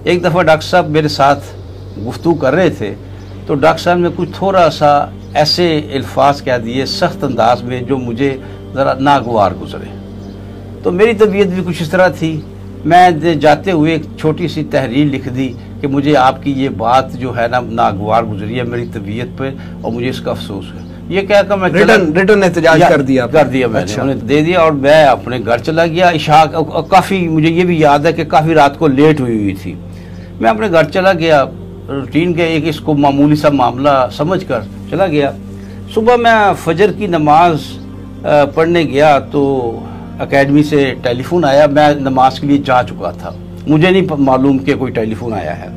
एक दफ़ा डॉक्टर साहब मेरे साथ गुफ्तु कर रहे थे तो डॉक्टर साहब ने कुछ थोड़ा सा ऐसे अल्फाज कह दिए सख्त अंदाज में जो मुझे ज़रा नागवार गुजरे। तो मेरी तबीयत भी कुछ इस तरह थी। मैं जाते हुए एक छोटी सी तहरीर लिख दी कि मुझे आपकी ये बात जो है ना नागवार गुजरी है मेरी तबीयत पे और मुझे इसका अफसोस है। ये क्या कर मैं रिटर्न रिटर्न एहतजाज कर दिया कर दिया मैंने अच्छा। उन्हें दे दिया और मैं अपने घर चला गया। इशा काफ़ी मुझे ये भी याद है कि काफ़ी रात को लेट हुई हुई थी। मैं अपने घर चला गया रूटीन के एक इसको मामूली सा मामला समझ कर चला गया। सुबह मैं फजर की नमाज़ पढ़ने गया तो एकेडमी से टेलीफोन आया। मैं नमाज़ के लिए जा चुका था। मुझे नहीं मालूम कि कोई टेलीफोन आया है।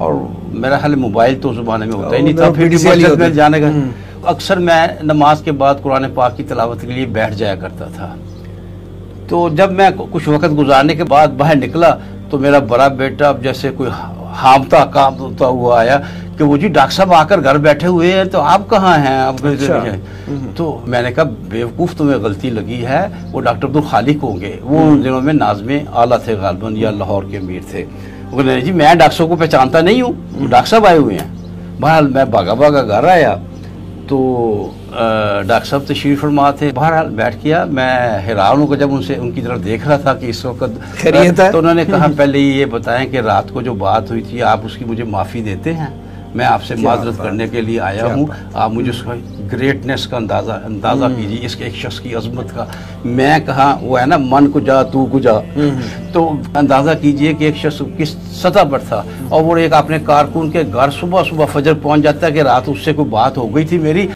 और मेरा हाल मोबाइल तो ज़माने में होता ही नहीं था फिर में जाने का हम्म। अक्सर मैं नमाज़ के बाद कुरान पाक की तलावत के लिए बैठ जाया करता था। तो जब मैं कुछ वक्त गुजारने के बाद बाहर निकला तो मेरा बड़ा बेटा अब जैसे कोई हामता काम होता हुआ आया कि वो जी डॉक्टर साहब आकर घर बैठे हुए हैं तो आप कहाँ हैं? आप अच्छा। हम्म। तो मैंने कहा बेवकूफ़ तुम्हें गलती लगी है वो डॉक्टर अब्दुल खालिक होंगे। वो उन दिनों में नाजमे आला थे गालबन या लाहौर के अमीर थे। वो जी मैं डॉक्टर को पहचानता नहीं हूँ। डॉक्टर साहब आए हुए हैं। बहरहाल मैं भागा भागा घर आया। तो डॉक्टर साहब तशरीफ़ फरमा थे। बहरहाल बैठ किया। मैं हैरान हूँ जब उनसे उनकी तरफ़ देख रहा था कि इस वक्त खैरियत है। तो उन्होंने कहा पहले ये बताएँ कि रात को जो बात हुई थी आप उसकी मुझे माफ़ी देते हैं? मैं आपसे माजरत करने के लिए आया हूँ। आप मुझे उसका ग्रेटनेस का अंदाज़ा अंदाज़ा हम्म। कीजिए इसके एक शख्स की अजमत का। मैं कहा वो है ना मन को जा तू को जा। हम्म। तो अंदाज़ा कीजिए कि एक शख्स किस सतह पर था। और वो एक अपने कारकुन के घर सुबह सुबह फजर पहुँच जाता है कि रात उससे कोई बात हो गई थी मेरी।